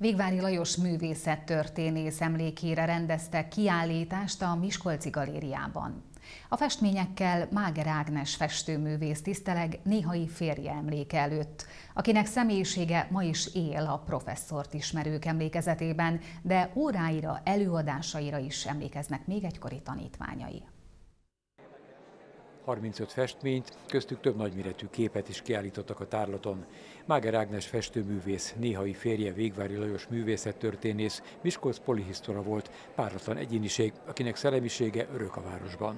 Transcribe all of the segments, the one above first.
Végvári Lajos művészettörténész emlékére rendezte kiállítást a Miskolci Galériában. A festményekkel Máger Ágnes festőművész tiszteleg néhai férje emléke előtt, akinek személyisége ma is él a professzort ismerők emlékezetében, de óráira, előadásaira is emlékeznek még egykori tanítványai. 35 festményt, köztük több nagyméretű képet is kiállítottak a tárlaton. Máger Ágnes festőművész, néhai férje Végvári Lajos művészettörténész, Miskolc polihisztora volt, páratlan egyéniség, akinek szellemisége örök a városban.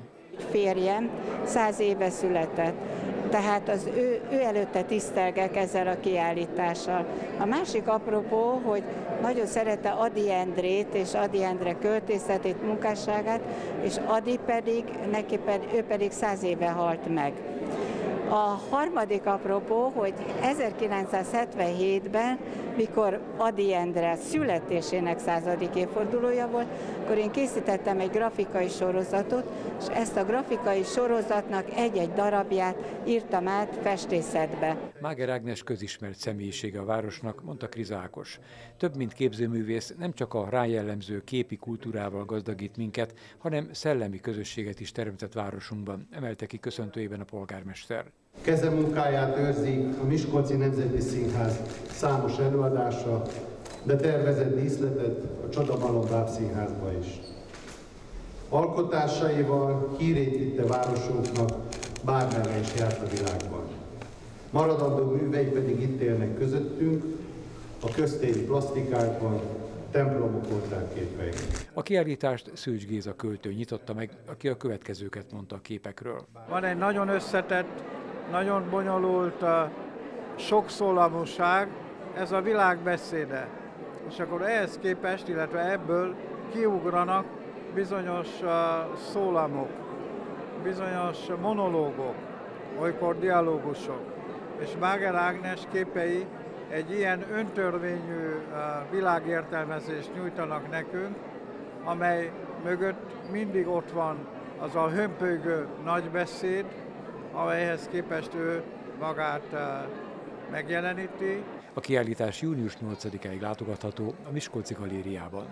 Férjem száz éve született, tehát az ő, ő előtte tisztelgek ezzel a kiállítással. A másik apropó, hogy nagyon szerette Adi Endrét és Adi Endre költészetét, munkásságát, és Adi pedig, neki pedig, ő pedig száz éve halt meg. A harmadik apropó, hogy 1977-ben, mikor Adi Endre születésének századik évfordulója volt, akkor én készítettem egy grafikai sorozatot, és ezt a grafikai sorozatnak egy-egy darabját írtam át festészetbe. Máger Ágnes közismert személyisége a városnak, mondta Kriz Ákos. Több mint képzőművész nem csak a rájellemző képi kultúrával gazdagít minket, hanem szellemi közösséget is teremtett városunkban, emelte ki köszöntőjében a polgármester. Kezemunkáját őrzi a Miskolci Nemzeti Színház számos előadása, de tervezett díszletet a Csodabalon Bábszínházba is. Alkotásaival hírét vitte városunknak, bármerre is járt a világban. Maradandó művei pedig itt élnek közöttünk, a köztéri plastikákban, templomok oltárképei. A kiállítást Szűcs Géza költő nyitotta meg, aki a következőket mondta a képekről. Van egy nagyon összetett nagyon bonyolult sokszólamúság, ez a világbeszéde. És akkor ehhez képest, illetve ebből kiugranak bizonyos szólamok, bizonyos monológok, olykor dialógusok. És Máger Ágnes képei egy ilyen öntörvényű világértelmezést nyújtanak nekünk, amely mögött mindig ott van az a hömpögő nagybeszéd, amelyhez képest ő magát megjeleníti. A kiállítás június 8-áig látogatható a Miskolci Galériában.